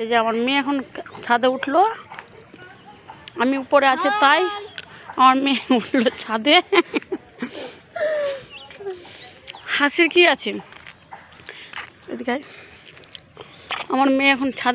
এই যে আমার মেয়ে এখন ছাদে উঠল। আমি উপরে আছে তাই আমার মেয়ে উঠল ছাদে। হাসির কি আছে? এদিকে আমার মেয়ে এখন ছাদে